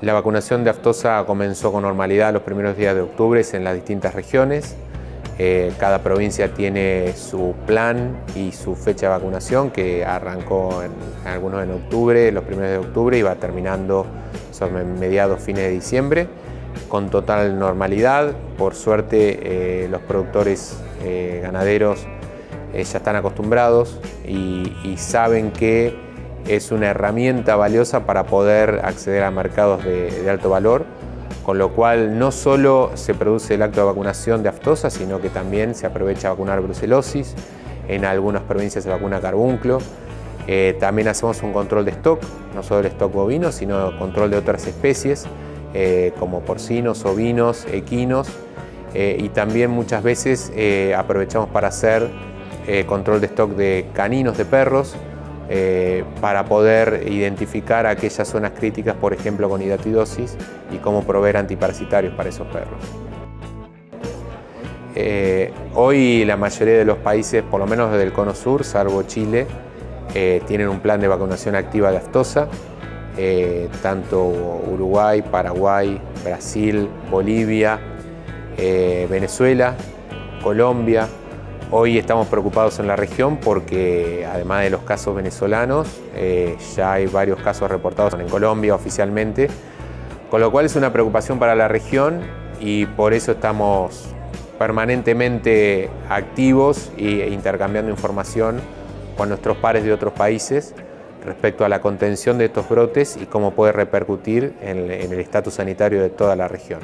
La vacunación de aftosa comenzó con normalidad los primeros días de octubre en las distintas regiones. Eh, cada provincia tiene su plan y su fecha de vacunación que arrancó en, algunos en octubre, los primeros de octubre y va terminando sobre mediados, fines de diciembre con total normalidad. Por suerte eh, los productores eh, ganaderos ya están acostumbrados y saben que es una herramienta valiosa para poder acceder a mercados de, alto valor, con lo cual no solo se produce el acto de vacunación de aftosa, sino que también se aprovecha a vacunar brucelosis, en algunas provincias se vacuna carbunclo, eh, también hacemos un control de stock, no solo el stock bovino, sino control de otras especies, eh, como porcinos, ovinos, equinos, eh, y también muchas veces aprovechamos para hacer control de stock de caninos de perros, eh, para poder identificar aquellas zonas críticas, por ejemplo con hidatidosis, y cómo proveer antiparasitarios para esos perros. Eh, hoy la mayoría de los países, por lo menos del cono sur, salvo Chile, eh, tienen un plan de vacunación activa de aftosa. tanto Uruguay, Paraguay, Brasil, Bolivia, Venezuela, Colombia, Hoy estamos preocupados en la región porque además de los casos venezolanos, eh, ya hay varios casos reportados en Colombia oficialmente, con lo cual es una preocupación para la región y por eso estamos permanentemente activos e intercambiando información con nuestros pares de otros países respecto a la contención de estos brotes y cómo puede repercutir en el estatus sanitario de toda la región.